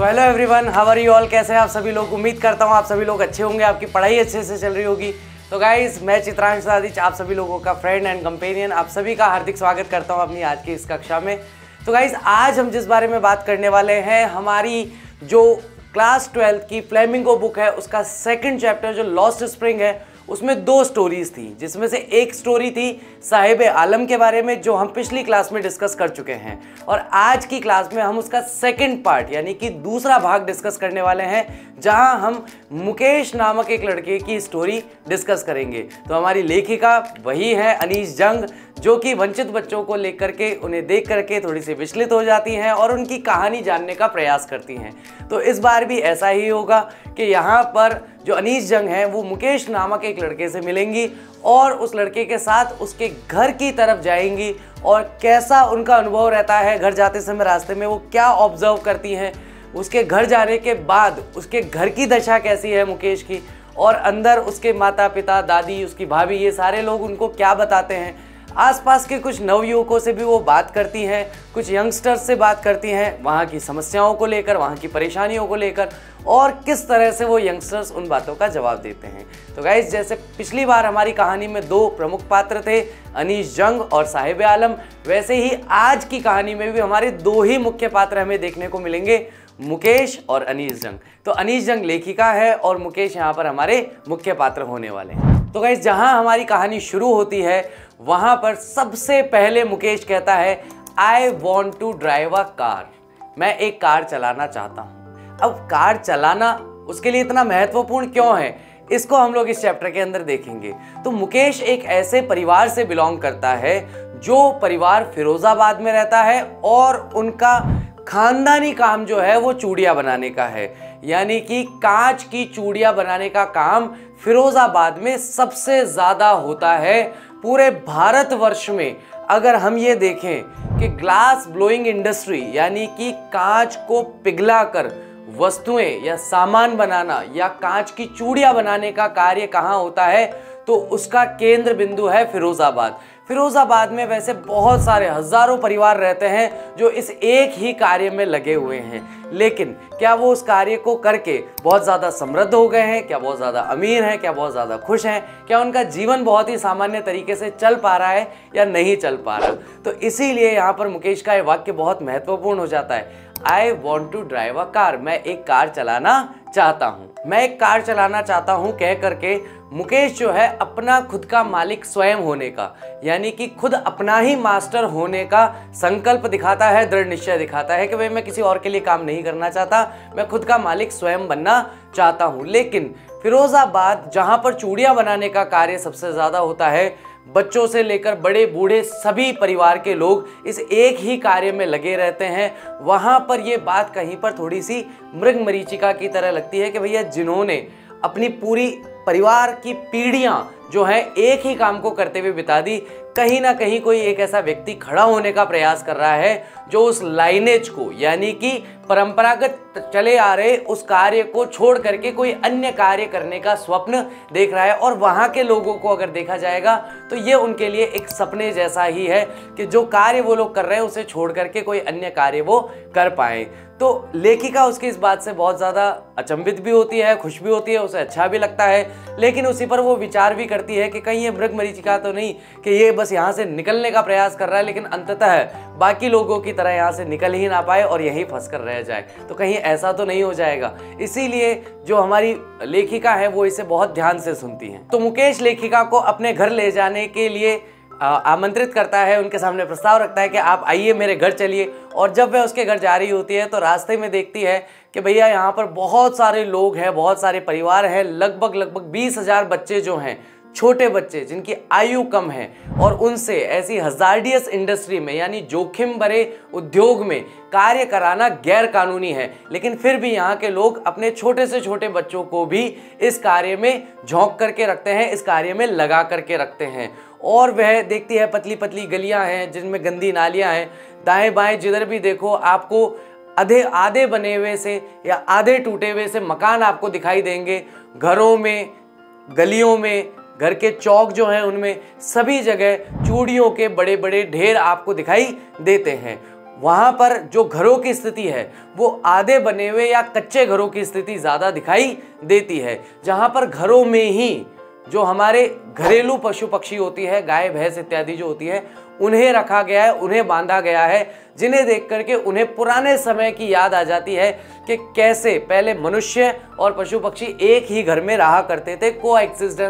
तो hello everyone how are you all कैसे हैं आप सभी लोग? उम्मीद करता हूँ आप सभी लोग अच्छे होंगे, आपकी पढ़ाई अच्छे से चल रही होगी। तो गाइज़ मैं चित्रांश सादिच आप सभी लोगों का फ्रेंड एंड कंपेनियन आप सभी का हार्दिक स्वागत करता हूँ अपनी आज की इस कक्षा में। तो गाइज़ आज हम जिस बारे में बात करने वाले हैं, हमारी जो क्लास ट्वेल्थ की फ्लेमिंगो बुक है, उसका सेकेंड चैप्टर जो लॉस्ट स्प्रिंग है उसमें दो स्टोरीज थी, जिसमें से एक स्टोरी थी साहिब आलम के बारे में, जो हम पिछली क्लास में डिस्कस कर चुके हैं। और आज की क्लास में हम उसका सेकंड पार्ट यानी कि दूसरा भाग डिस्कस करने वाले हैं, जहाँ हम मुकेश नामक एक लड़के की स्टोरी डिस्कस करेंगे। तो हमारी लेखिका वही है, अनीश जंग, जो कि वंचित बच्चों को लेकर के, उन्हें देख करके थोड़ी सी विचलित हो जाती हैं और उनकी कहानी जानने का प्रयास करती हैं। तो इस बार भी ऐसा ही होगा कि यहाँ पर जो अनीस जंग है, वो मुकेश नामक एक लड़के से मिलेंगी और उस लड़के के साथ उसके घर की तरफ़ जाएँगी। और कैसा उनका अनुभव रहता है घर जाते समय रास्ते में, वो क्या ऑब्ज़र्व करती हैं? उसके घर जाने के बाद उसके घर की दशा कैसी है मुकेश की? और अंदर उसके माता पिता दादी, उसकी भाभी, ये सारे लोग उनको क्या बताते हैं? आसपास के कुछ नवयुवकों से भी वो बात करती हैं, कुछ यंगस्टर्स से बात करती हैं, वहाँ की समस्याओं को लेकर, वहाँ की परेशानियों को लेकर, और किस तरह से वो यंगस्टर्स उन बातों का जवाब देते हैं। तो गाइज़ जैसे पिछली बार हमारी कहानी में दो प्रमुख पात्र थे, अनीश जंग और साहिब आलम, वैसे ही आज की कहानी में भी हमारे दो ही मुख्य पात्र हमें देखने को मिलेंगे, मुकेश और अनीस जंग। तो अनीस जंग लेखिका है और मुकेश यहाँ पर हमारे मुख्य पात्र होने वाले हैं। तो गाइज़ जहाँ हमारी कहानी शुरू होती है वहाँ पर सबसे पहले मुकेश कहता है I want to drive a car मैं एक कार चलाना चाहता हूँ। अब कार चलाना उसके लिए इतना महत्वपूर्ण क्यों है? इसको हम लोग इस चैप्टर के अंदर देखेंगे। तो मुकेश एक ऐसे परिवार से बिलोंग करता है, जो परिवार फिरोजाबाद में रहता है और उनका खानदानी काम जो है वो चूड़िया बनाने का है। यानी कि कांच की चूड़िया बनाने का काम फिरोजाबाद में सबसे ज़्यादा होता है। पूरे भारतवर्ष में अगर हम ये देखें कि ग्लास ब्लोइंग इंडस्ट्री यानी कि कांच को पिघला कर वस्तुएँ या सामान बनाना या कांच की चूड़ियाँ बनाने का कार्य कहाँ होता है तो उसका केंद्र बिंदु है फिरोजाबाद। फिरोजाबाद में वैसे बहुत सारे हज़ारों परिवार रहते हैं जो इस एक ही कार्य में लगे हुए हैं। लेकिन क्या वो उस कार्य को करके बहुत ज़्यादा समृद्ध हो गए हैं? क्या बहुत ज़्यादा अमीर हैं? क्या बहुत ज़्यादा खुश हैं? क्या उनका जीवन बहुत ही सामान्य तरीके से चल पा रहा है या नहीं चल पा रहा? तो इसीलिए यहाँ पर मुकेश का ये वाक्य बहुत महत्वपूर्ण हो जाता है। I want to drive a car मैं एक कार चलाना चाहता हूँ। मैं एक कार चलाना चाहता हूँ कह करके मुकेश जो है अपना खुद का मालिक स्वयं होने का, यानी कि खुद अपना ही मास्टर होने का संकल्प दिखाता है, दृढ़ निश्चय दिखाता है कि भाई मैं किसी और के लिए काम नहीं करना चाहता। मैं खुद का मालिक स्वयं बनना चाहता हूँ। लेकिन फिरोजाबाद, जहाँ पर चूड़ियाँ बनाने का कार्य सबसे ज़्यादा होता है, बच्चों से लेकर बड़े बूढ़े सभी परिवार के लोग इस एक ही कार्य में लगे रहते हैं। वहाँ पर ये बात कहीं पर थोड़ी सी मृग मरीचिका की तरह लगती है कि भैया जिन्होंने अपनी पूरी परिवार की पीढ़ियाँ जो है एक ही काम को करते हुए बिता दी। कहीं ना कहीं कोई एक ऐसा व्यक्ति खड़ा होने का प्रयास कर रहा है, जो उस लाइनेज को, यानी कि परंपरागत चले आ रहे उस कार्य को छोड़ करके कोई अन्य कार्य करने का स्वप्न देख रहा है। और वहाँ के लोगों को अगर देखा जाएगा तो ये उनके लिए एक सपने जैसा ही है कि जो कार्य वो लोग कर रहे हैं, उसे छोड़ करके कोई अन्य कार्य वो कर पाए। तो लेखिका उसकी इस बात से बहुत ज़्यादा अचंभित भी होती है, खुश भी होती है, उसे अच्छा भी लगता है, लेकिन उसी पर वो विचार भी करती है कि कहीं ये मृग मरीचिका तो नहीं, कि ये बस यहाँ से निकलने का प्रयास कर रहा है, लेकिन अंततः बाकी लोगों की तरह यहाँ से निकल ही ना पाए और यहीं फंस कर रह जाए। तो कहीं ऐसा तो नहीं हो जाएगा। इसीलिए जो हमारी लेखिका है, वो इसे बहुत ध्यान से सुनती है। तो मुकेश लेखिका को अपने घर ले जाने के लिए आमंत्रित करता है, उनके सामने प्रस्ताव रखता है कि आप आइए मेरे घर चलिए। और जब वह उसके घर जा रही होती है तो रास्ते में देखती है कि भैया यहाँ पर बहुत सारे लोग हैं, बहुत सारे परिवार हैं लगभग लगभग बीस हज़ार बच्चे जो हैं छोटे बच्चे जिनकी आयु कम है और उनसे ऐसी हजारडियस इंडस्ट्री में, यानी जोखिम भरे उद्योग में कार्य कराना गैर कानूनी है। लेकिन फिर भी यहाँ के लोग अपने छोटे से छोटे बच्चों को भी इस कार्य में झोंक करके रखते हैं, इस कार्य में लगा करके रखते हैं। और वह देखती है पतली पतली गलियाँ हैं, जिनमें गंदी नालियाँ हैं। दाएँ बाएँ जिधर भी देखो, आपको आधे आधे बने हुए से या आधे टूटे हुए से मकान आपको दिखाई देंगे। घरों में, गलियों में घर के चौक जो हैं, उनमें सभी जगह चूड़ियों के बड़े बड़े ढेर आपको दिखाई देते हैं। वहाँ पर जो घरों की स्थिति है, वो आधे बने हुए या कच्चे घरों की स्थिति ज़्यादा दिखाई देती है, जहाँ पर घरों में ही जो हमारे घरेलू पशु पक्षी होती है, गाय, भैंस इत्यादि जो होती है, उन्हें रखा गया है, उन्हें बांधा गया है, जिन्हें देख करके उन्हें पुराने समय की याद आ जाती है कि कैसे पहले मनुष्य और पशु पक्षी एक ही घर में रहा करते थे को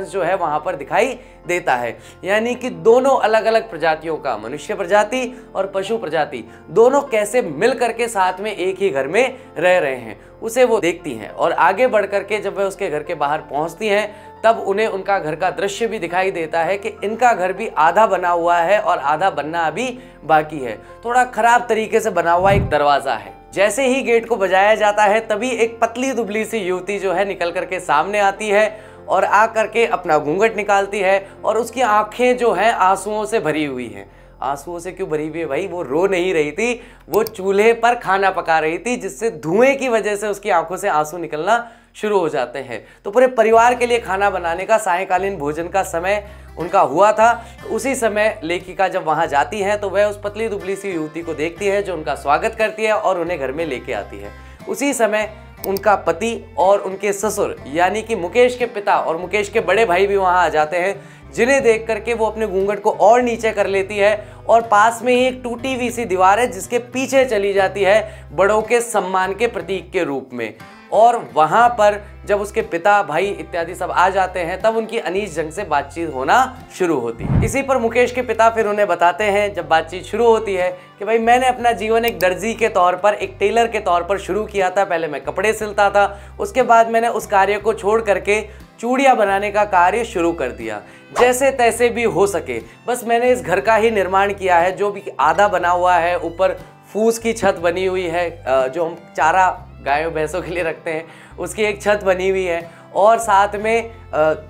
जो है वहाँ पर दिखाई देता है। यानी कि दोनों अलग अलग प्रजातियों का, मनुष्य प्रजाति और पशु प्रजाति, दोनों कैसे मिल करके साथ में एक ही घर में रह रहे हैं, उसे वो देखती हैं और आगे बढ़ करके जब वह उसके घर के बाहर पहुँचती हैं, तब उन्हें उनका घर का दृश्य भी दिखाई देता है कि इनका घर भी आधा बना हुआ है और आधा बनना अभी बाकी है। थोड़ा खराब तरीके से बना हुआ एक दरवाज़ा है। जैसे ही गेट को बजाया जाता है, तभी एक पतली दुबली सी युवती जो है निकल करके सामने आती है और आ करके अपना घूंघट निकालती है और उसकी आँखें जो हैं आंसुओं से भरी हुई हैं। आंसुओं से क्यों भरी हुई है भाई? वो रो नहीं रही थी, वो चूल्हे पर खाना पका रही थी, जिससे धुएँ की वजह से उसकी आँखों से आँसू निकलना शुरू हो जाते हैं। तो पूरे परिवार के लिए खाना बनाने का, सायकालीन भोजन का समय उनका हुआ था। तो उसी समय लेखिका जब वहाँ जाती है तो वह उस पतली दुबली सी युवती को देखती है, जो उनका स्वागत करती है और उन्हें घर में लेके आती है। उसी समय उनका पति और उनके ससुर, यानी कि मुकेश के पिता और मुकेश के बड़े भाई भी वहाँ आ जाते हैं, जिन्हें देख करके वो अपने घूंघट को और नीचे कर लेती है और पास में ही एक टूटी हुई सी दीवार है जिसके पीछे चली जाती है बड़ों के सम्मान के प्रतीक के रूप में। और वहाँ पर जब उसके पिता, भाई इत्यादि सब आ जाते हैं, तब उनकी अनीस जंग से बातचीत होना शुरू होती है। इसी पर मुकेश के पिता फिर उन्हें बताते हैं, जब बातचीत शुरू होती है, कि भाई मैंने अपना जीवन एक दर्जी के तौर पर, एक टेलर के तौर पर शुरू किया था। पहले मैं कपड़े सिलता था, उसके बाद मैंने उस कार्य को छोड़ करके चूड़ियाँ बनाने का कार्य शुरू कर दिया। जैसे तैसे भी हो सके। बस मैंने इस घर का ही निर्माण किया है, जो भी आधा बना हुआ है, ऊपर फूस की छत बनी हुई है जो हम चारा गायों भैंसों के लिए रखते हैं। उसकी एक छत बनी हुई है और साथ में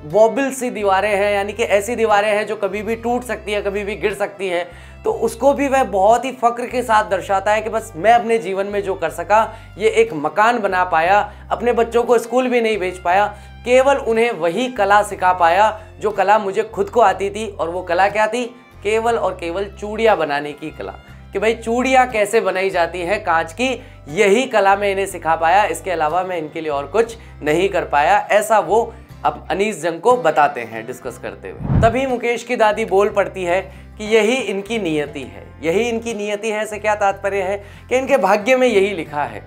वॉबिल सी दीवारें हैं, यानी कि ऐसी दीवारें हैं जो कभी भी टूट सकती है, कभी भी गिर सकती हैं। तो उसको भी वह बहुत ही फ़क्र के साथ दर्शाता है कि बस मैं अपने जीवन में जो कर सका, ये एक मकान बना पाया, अपने बच्चों को स्कूल भी नहीं भेज पाया, केवल उन्हें वही कला सिखा पाया, जो कला मुझे खुद को आती थी। और वो कला क्या थी? केवल और केवल चूड़ियाँ बनाने की कला। कि भाई, चूड़ियाँ कैसे बनाई जाती हैं कांच की? यही कला मैं इन्हें सिखा पाया, इसके अलावा मैं इनके लिए और कुछ नहीं कर पाया। ऐसा वो अब अनीस जंग को बताते हैं डिस्कस करते हुए। तभी मुकेश की दादी बोल पड़ती है कि यही इनकी नियति है। यही इनकी नियति है से क्या तात्पर्य है कि इनके भाग्य में यही लिखा है।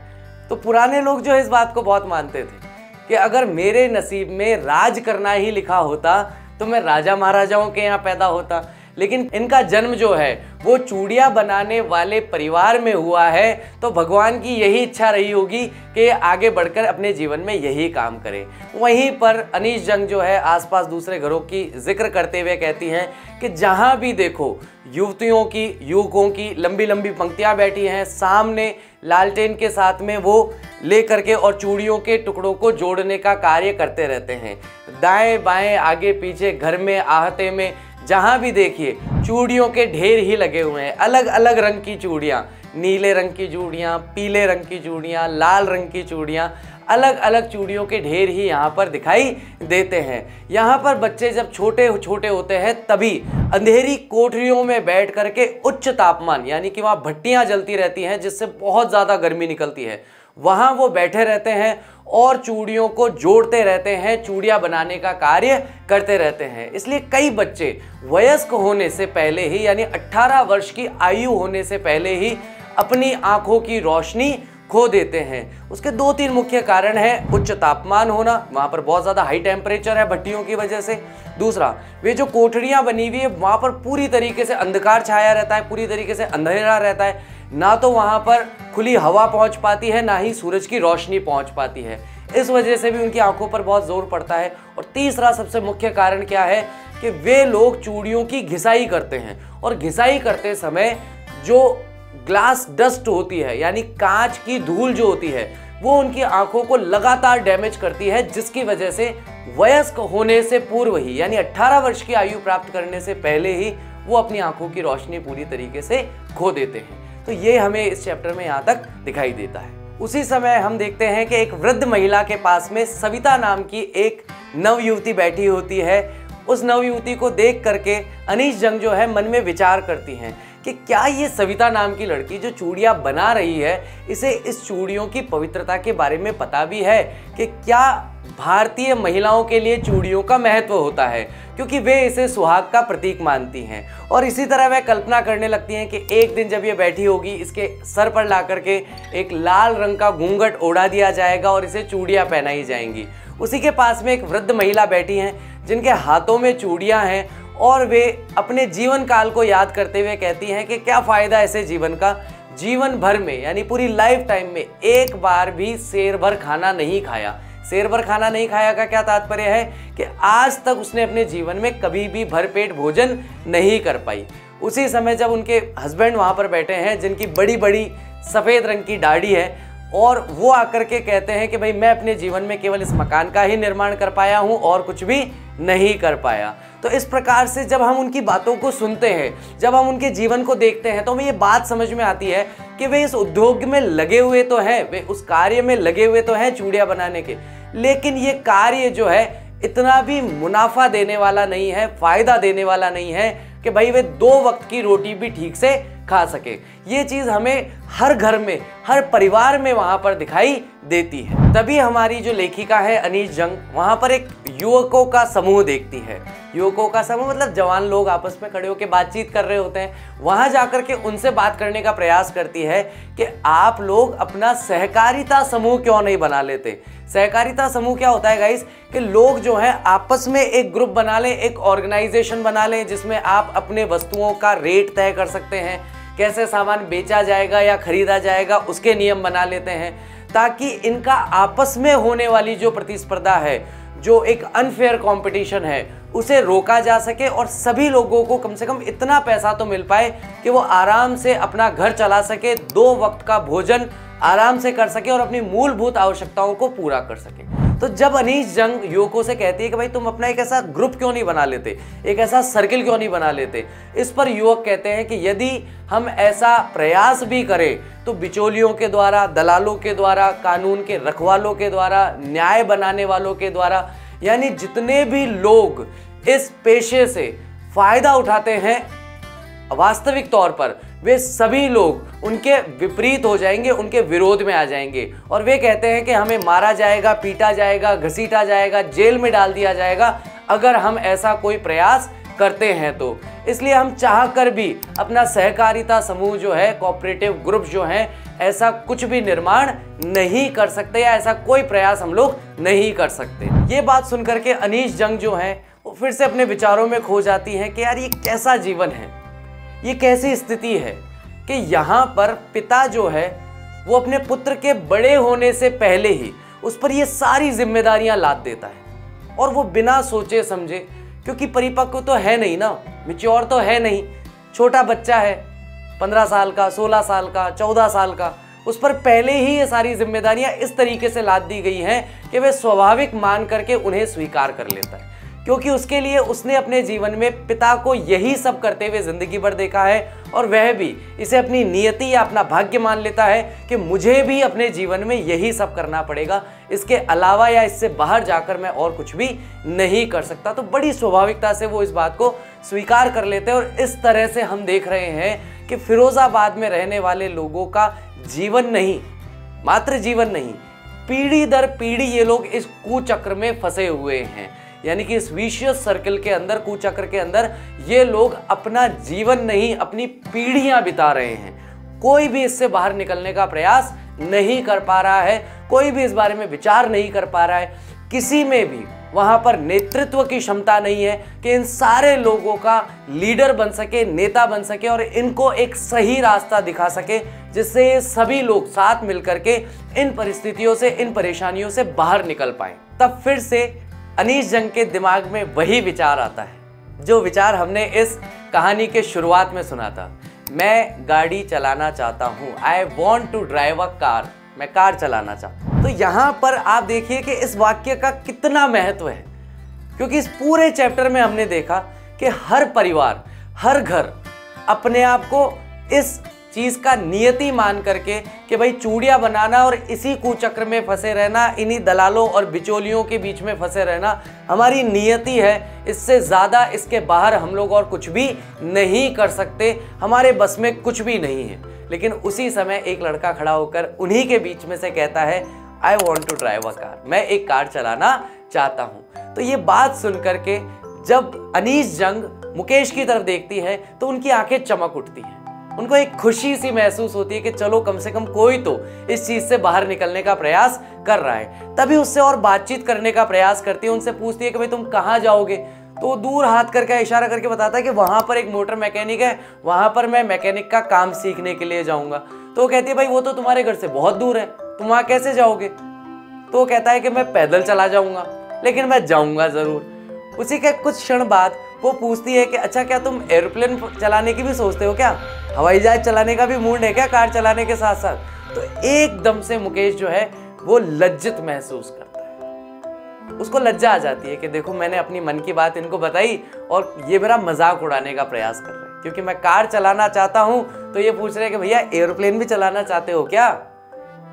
तो पुराने लोग जो इस बात को बहुत मानते थे कि अगर मेरे नसीब में राज करना ही लिखा होता तो मैं राजा महाराजाओं के यहाँ पैदा होता। लेकिन इनका जन्म जो है, वो चूड़िया बनाने वाले परिवार में हुआ है। तो भगवान की यही इच्छा रही होगी कि आगे बढ़कर अपने जीवन में यही काम करें। वहीं पर अनीश जंग जो है, आसपास दूसरे घरों की ज़िक्र करते हुए कहती हैं कि जहाँ भी देखो, युवतियों की, युवकों की लंबी लंबी पंक्तियाँ बैठी हैं। सामने लालटेन के साथ में वो ले करके और चूड़ियों के टुकड़ों को जोड़ने का कार्य करते रहते हैं। दाएँ बाएँ, आगे पीछे, घर में, आहते में जहाँ भी देखिए, चूड़ियों के ढेर ही लगे हुए हैं। अलग अलग रंग की चूड़ियाँ। नीले रंग की चूड़ियाँ, पीले रंग की चूड़ियाँ, लाल रंग की चूड़ियाँ, अलग अलग चूड़ियों के ढेर ही यहाँ पर दिखाई देते हैं। यहाँ पर बच्चे जब छोटे छोटे होते हैं, तभी अंधेरी कोठरियों में बैठ करके उच्च तापमान, यानी कि वहाँ भट्टियाँ जलती रहती हैं, जिससे बहुत ज़्यादा गर्मी निकलती है। वहाँ वो बैठे रहते हैं और चूड़ियों को जोड़ते रहते हैं, चूड़ियाँ बनाने का कार्य करते रहते हैं। इसलिए कई बच्चे वयस्क होने से पहले ही, यानी 18 वर्ष की आयु होने से पहले ही अपनी आँखों की रोशनी खो देते हैं। उसके दो तीन मुख्य कारण है, उच्च तापमान होना, वहाँ पर बहुत ज़्यादा हाई टेम्परेचर है भट्टियों की वजह से। दूसरा, वे जो कोठरियाँ बनी हुई है, वहाँ पर पूरी तरीके से अंधकार छाया रहता है, पूरी तरीके से अंधेरा रहता है। ना तो वहाँ पर खुली हवा पहुँच पाती है, ना ही सूरज की रोशनी पहुँच पाती है। इस वजह से भी उनकी आँखों पर बहुत ज़ोर पड़ता है। और तीसरा सबसे मुख्य कारण क्या है कि वे लोग चूड़ियों की घिसाई करते हैं। और घिसाई करते समय जो ग्लास डस्ट होती है, यानी कांच की धूल जो होती है, वो उनकी आँखों को लगातार डैमेज करती है, जिसकी वजह से वयस्क होने से पूर्व ही, यानी 18 वर्ष की आयु प्राप्त करने से पहले ही वो अपनी आँखों की रोशनी पूरी तरीके से खो देते हैं। तो ये हमें इस चैप्टर में यहाँ तक दिखाई देता है। उसी समय हम देखते हैं कि एक वृद्ध महिला के पास में सविता नाम की एक नव युवती बैठी होती है। उस नव युवती को देख करके अनीश जंग जो है मन में विचार करती हैं कि क्या ये सविता नाम की लड़की जो चूड़ियाँ बना रही है, इसे इस चूड़ियों की पवित्रता के बारे में पता भी है कि क्या भारतीय महिलाओं के लिए चूड़ियों का महत्व होता है? क्योंकि वे इसे सुहाग का प्रतीक मानती हैं। और इसी तरह वह कल्पना करने लगती हैं कि एक दिन जब ये बैठी होगी, इसके सर पर ला करके एक लाल रंग का घूंघट ओढ़ा दिया जाएगा और इसे चूड़ियाँ पहनाई जाएँगी। उसी के पास में एक वृद्ध महिला बैठी हैं, जिनके हाथों में चूड़ियाँ हैं और वे अपने जीवन काल को याद करते हुए कहती हैं कि क्या फ़ायदा ऐसे जीवन का? जीवन भर में, यानी पूरी लाइफ टाइम में, एक बार भी शेर भर खाना नहीं खाया। शेर भर खाना नहीं खाया का क्या तात्पर्य है? कि आज तक उसने अपने जीवन में कभी भी भरपेट भोजन नहीं कर पाई। उसी समय जब उनके हस्बैंड वहाँ पर बैठे हैं, जिनकी बड़ी बड़ी सफ़ेद रंग की दाढ़ी है और वो आकर के कहते हैं कि भाई, मैं अपने जीवन में केवल इस मकान का ही निर्माण कर पाया हूँ और कुछ भी नहीं कर पाया। तो इस प्रकार से जब हम उनकी बातों को सुनते हैं, जब हम उनके जीवन को देखते हैं तो हमें ये बात समझ में आती है कि वे इस उद्योग में लगे हुए तो हैं, वे उस कार्य में लगे हुए तो हैं चूड़िया बनाने के। लेकिन ये कार्य जो है, इतना भी मुनाफा देने वाला नहीं है, फ़ायदा देने वाला नहीं है कि भाई, वे दो वक्त की रोटी भी ठीक से खा सके। ये चीज़ हमें हर घर में, हर परिवार में वहाँ पर दिखाई देती है। तभी हमारी जो लेखिका है अनीश जंग, वहाँ पर एक युवकों का समूह देखती है। युवकों का समूह मतलब जवान लोग आपस में खड़े होकर बातचीत कर रहे होते हैं। वहाँ जाकर के उनसे बात करने का प्रयास करती है कि आप लोग अपना सहकारिता समूह क्यों नहीं बना लेते? सहकारिता समूह क्या होता है गाइस कि लोग जो हैं, आपस में एक ग्रुप बना लें, एक ऑर्गेनाइजेशन बना लें, जिसमें आप अपने वस्तुओं का रेट तय कर सकते हैं, कैसे सामान बेचा जाएगा या खरीदा जाएगा, उसके नियम बना लेते हैं, ताकि इनका आपस में होने वाली जो प्रतिस्पर्धा है, जो एक अनफेयर कंपटीशन है, उसे रोका जा सके और सभी लोगों को कम से कम इतना पैसा तो मिल पाए कि वो आराम से अपना घर चला सके, दो वक्त का भोजन आराम से कर सके और अपनी मूलभूत आवश्यकताओं को पूरा कर सके। तो जब अनीश जंग युवकों से कहती है कि भाई तुम अपना एक ऐसा ग्रुप क्यों नहीं बना लेते? एक ऐसा सर्किल क्यों नहीं बना लेते? इस पर युवक कहते हैं कि यदि हम ऐसा प्रयास भी करें तो बिचौलियों के द्वारा, दलालों के द्वारा, कानून के रखवालों के द्वारा, न्याय बनाने वालों के द्वारा, यानी जितने भी लोग इस पेशे से फ़ायदा उठाते हैं, वास्तविक तौर पर वे सभी लोग उनके विपरीत हो जाएँगे, उनके विरोध में आ जाएँगे। और वे कहते हैं कि हमें मारा जाएगा, पीटा जाएगा, घसीटा जाएगा, जेल में डाल दिया जाएगा, अगर हम ऐसा कोई प्रयास करते हैं तो। इसलिए हम चाह कर भी अपना सहकारिता समूह जो है कोऑपरेटिव ग्रुप जो है, ऐसा कुछ भी निर्माण नहीं कर सकते या ऐसा कोई प्रयास हम लोग नहीं कर सकते। ये बात सुनकर के अनीश जंग जो है, वो फिर से अपने विचारों में खो जाती हैं कि यार ये कैसा जीवन है? ये कैसी स्थिति है कि यहाँ पर पिता जो है, वो अपने पुत्र के बड़े होने से पहले ही उस पर ये सारी जिम्मेदारियाँ लाद देता है। और वो बिना सोचे समझे, क्योंकि परिपक्व तो है नहीं ना मिच्योर तो है नहीं, छोटा बच्चा है, पंद्रह साल का, सोलह साल का, चौदह साल का, उस पर पहले ही ये सारी जिम्मेदारियाँ इस तरीके से लाद दी गई हैं कि वह स्वाभाविक मान करके उन्हें स्वीकार कर लेता है। क्योंकि उसके लिए उसने अपने जीवन में पिता को यही सब करते हुए ज़िंदगी भर देखा है और वह भी इसे अपनी नियति या अपना भाग्य मान लेता है कि मुझे भी अपने जीवन में यही सब करना पड़ेगा। इसके अलावा या इससे बाहर जाकर मैं और कुछ भी नहीं कर सकता। तो बड़ी स्वाभाविकता से वो इस बात को स्वीकार कर लेते हैं और इस तरह से हम देख रहे हैं कि फिरोज़ाबाद में रहने वाले लोगों का जीवन नहीं मात्र जीवन नहीं, पीढ़ी दर पीढ़ी ये लोग इस कुचक्र में फंसे हुए हैं। यानी कि इस विशियस सर्कल के अंदर, कुचक्र के अंदर, ये लोग अपना जीवन नहीं, अपनी पीढ़ियाँ बिता रहे हैं। कोई भी इससे बाहर निकलने का प्रयास नहीं कर पा रहा है, कोई भी इस बारे में विचार नहीं कर पा रहा है, किसी में भी वहाँ पर नेतृत्व की क्षमता नहीं है कि इन सारे लोगों का लीडर बन सके, नेता बन सके और इनको एक सही रास्ता दिखा सके, जिससे ये सभी लोग साथ मिलकर के इन परिस्थितियों से, इन परेशानियों से बाहर निकल पाए। तब फिर से अनीश जंग के दिमाग में वही विचार आता है, जो विचार हमने इस कहानी के शुरुआत में सुना था। मैं गाड़ी चलाना चाहता हूँ। I want to drive a car मैं कार चलाना चाहता हूँ। तो यहाँ पर आप देखिए कि इस वाक्य का कितना महत्व है, क्योंकि इस पूरे चैप्टर में हमने देखा कि हर परिवार, हर घर अपने आप को इस चीज़ का नियति मान करके कि भाई चूड़िया बनाना और इसी कुचक्र में फंसे रहना, इन्हीं दलालों और बिचौलियों के बीच में फंसे रहना हमारी नियति है। इससे ज़्यादा इसके बाहर हम लोग और कुछ भी नहीं कर सकते। हमारे बस में कुछ भी नहीं है। लेकिन उसी समय एक लड़का खड़ा होकर उन्हीं के बीच में से कहता है I want to drive a car मैं एक कार चलाना चाहता हूँ। तो ये बात सुन करके जब अनीस जंग मुकेश की तरफ़ देखती है तो उनकी आँखें चमक उठती हैं। उनको एक खुशी सी महसूस होती है कि चलो, कम से कम कोई तो इस चीज़ से बाहर निकलने का प्रयास कर रहा है। तभी उससे और बातचीत करने का प्रयास करती है, उनसे पूछती है कि भाई, तुम कहाँ जाओगे? तो दूर हाथ करके, इशारा करके बताता है कि वहाँ पर एक मोटर मैकेनिक है, वहाँ पर मैं मैकेनिक का काम सीखने के लिए जाऊँगा। तो वो कहती है, भाई, वो तो तुम्हारे घर से बहुत दूर है, तुम वहाँ कैसे जाओगे? तो वो कहता है कि मैं पैदल चला जाऊँगा, लेकिन मैं जाऊँगा ज़रूर। उसी के कुछ क्षण बाद वो पूछती है कि अच्छा क्या तुम एरोप्लेन चलाने की भी सोचते हो क्या? हवाई जहाज़ चलाने का भी मूड है क्या कार चलाने के साथ साथ? तो एकदम से मुकेश जो है, वो लज्जित महसूस करता है। उसको लज्जा आ जाती है कि, देखो, मैंने अपनी मन की बात इनको बताई और ये मेरा मज़ाक उड़ाने का प्रयास कर रहे हैं। क्योंकि मैं कार चलाना चाहता हूँ तो ये पूछ रहे हैं कि, भैया एरोप्लेन भी चलाना चाहते हो क्या?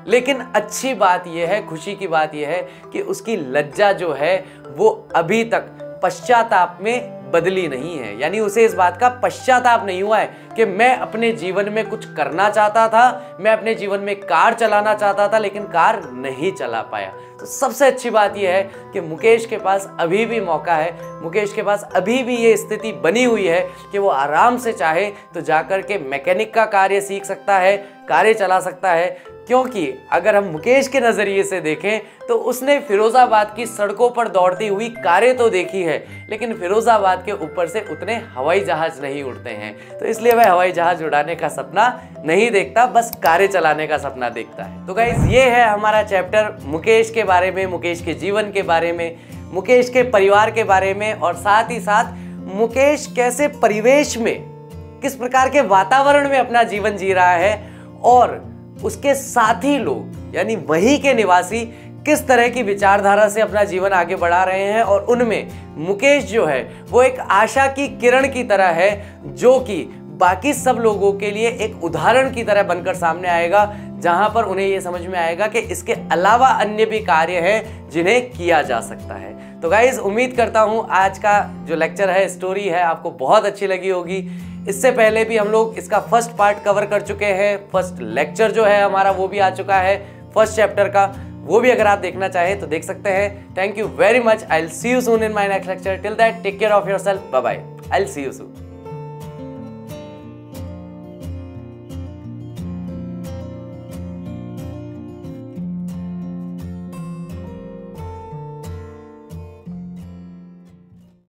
लेकिन अच्छी बात यह है, खुशी की बात यह है कि उसकी लज्जा जो है, वो अभी तक पश्चाताप में बदली नहीं है। यानी उसे इस बात का पश्चाताप नहीं हुआ है कि मैं अपने जीवन में कुछ करना चाहता था, मैं अपने जीवन में कार चलाना चाहता था, लेकिन कार नहीं चला पाया। तो सबसे अच्छी बात यह है कि मुकेश के पास अभी भी मौका है, मुकेश के पास अभी भी ये स्थिति बनी हुई है कि वो आराम से चाहे तो जाकर के मैकेनिक का कार्य सीख सकता है कारें चला सकता है, क्योंकि अगर हम मुकेश के नज़रिए से देखें तो उसने फिरोज़ाबाद की सड़कों पर दौड़ती हुई कारें तो देखी है, लेकिन फिरोज़ाबाद के ऊपर से उतने हवाई जहाज़ नहीं उड़ते हैं। तो इसलिए वह हवाई जहाज़ उड़ाने का सपना नहीं देखता, बस कारें चलाने का सपना देखता है। तो गाइज़ ये है हमारा चैप्टर मुकेश के बारे में, मुकेश के जीवन के बारे में, मुकेश के परिवार के बारे में, और साथ ही साथ मुकेश कैसे परिवेश में, किस प्रकार के वातावरण में अपना जीवन जी रहा है और उसके साथी लोग, यानी वहीं के निवासी, किस तरह की विचारधारा से अपना जीवन आगे बढ़ा रहे हैं और उनमें मुकेश जो है, वो एक आशा की किरण की तरह है, जो कि बाकी सब लोगों के लिए एक उदाहरण की तरह बनकर सामने आएगा। जहाँ पर उन्हें यह समझ में आएगा कि इसके अलावा अन्य भी कार्य हैं जिन्हें किया जा सकता है। तो गाइज़ उम्मीद करता हूँ आज का जो लेक्चर है स्टोरी है, आपको बहुत अच्छी लगी होगी। इससे पहले भी हम लोग इसका फ़र्स्ट पार्ट कवर कर चुके हैं। फ़र्स्ट लेक्चर जो है हमारा, वो भी आ चुका है फ़र्स्ट चैप्टर का। वो भी अगर आप देखना चाहें तो देख सकते हैं। Thank you very much I see you soon in my next lecture till that take care of your self bye I see you soon